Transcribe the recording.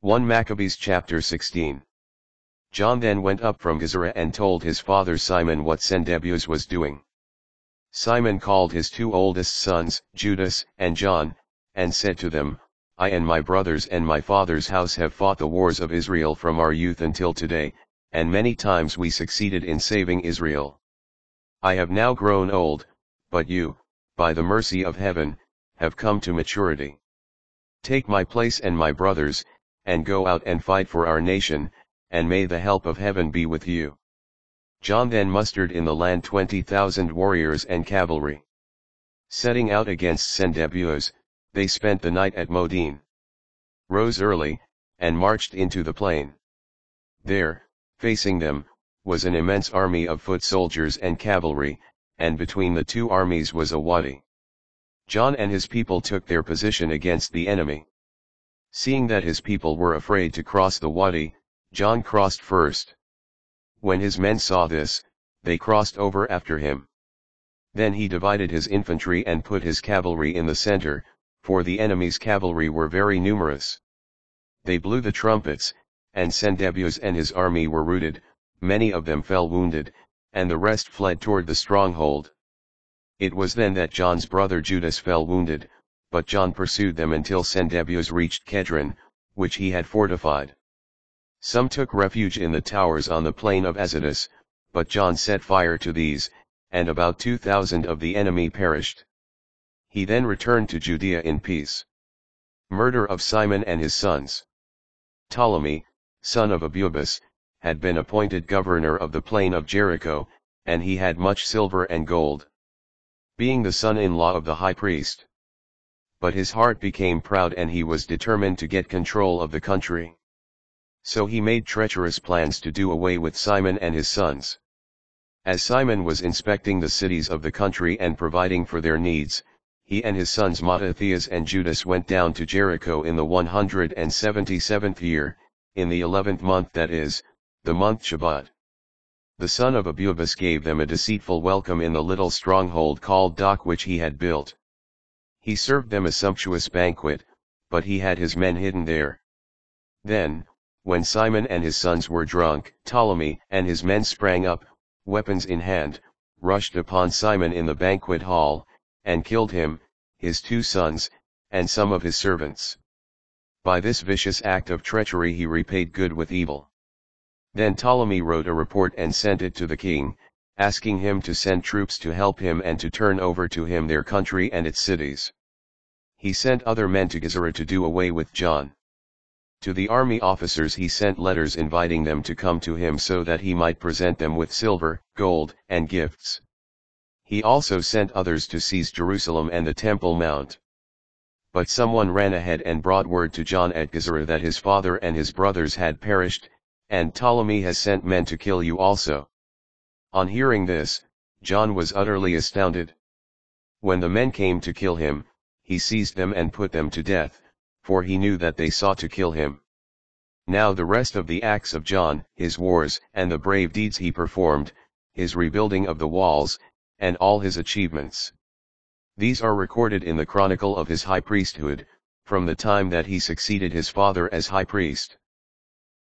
1 Maccabees chapter 16 John then went up from Gazara and told his father Simon what Cendebeus was doing. Simon called his two oldest sons, Judas and John, and said to them, I and my brothers and my father's house have fought the wars of Israel from our youth until today, and many times we succeeded in saving Israel. I have now grown old, but you, by the mercy of heaven, have come to maturity. Take my place and my brothers, and go out and fight for our nation, and may the help of heaven be with you. John then mustered in the land twenty thousand warriors and cavalry. Setting out against Cendebeus, they spent the night at Modein. Rose early, and marched into the plain. There, facing them, was an immense army of foot soldiers and cavalry, and between the two armies was a wadi. John and his people took their position against the enemy. Seeing that his people were afraid to cross the wadi, John crossed first. When his men saw this, they crossed over after him. Then he divided his infantry and put his cavalry in the center, for the enemy's cavalry were very numerous. They blew the trumpets, and Cendebeus and his army were routed, many of them fell wounded, and the rest fled toward the stronghold. It was then that John's brother Judas fell wounded, but John pursued them until Cendebeus reached Kedron, which he had fortified. Some took refuge in the towers on the plain of Azotus, but John set fire to these, and about two thousand of the enemy perished. He then returned to Judea in peace. Murder of Simon and his sons. Ptolemy, son of Abubus, had been appointed governor of the plain of Jericho, and he had much silver and gold. Being the son-in-law of the high priest. But his heart became proud and he was determined to get control of the country. So he made treacherous plans to do away with Simon and his sons. As Simon was inspecting the cities of the country and providing for their needs, he and his sons Mattathias and Judas went down to Jericho in the 177th year, in the eleventh month that is, the month Shebat. The son of Abubus gave them a deceitful welcome in the little stronghold called Dok which he had built. He served them a sumptuous banquet, but he had his men hidden there. Then, when Simon and his sons were drunk, Ptolemy and his men sprang up, weapons in hand, rushed upon Simon in the banquet hall, and killed him, his two sons, and some of his servants. By this vicious act of treachery he repaid good with evil. Then Ptolemy wrote a report and sent it to the king, asking him to send troops to help him and to turn over to him their country and its cities. He sent other men to Gazara to do away with John. To the army officers he sent letters inviting them to come to him so that he might present them with silver, gold, and gifts. He also sent others to seize Jerusalem and the Temple Mount. But someone ran ahead and brought word to John at Gazara that his father and his brothers had perished, and Ptolemy has sent men to kill you also. On hearing this, John was utterly astounded. When the men came to kill him, he seized them and put them to death, for he knew that they sought to kill him. Now the rest of the acts of John, his wars, and the brave deeds he performed, his rebuilding of the walls, and all his achievements. These are recorded in the chronicle of his high priesthood, from the time that he succeeded his father as high priest.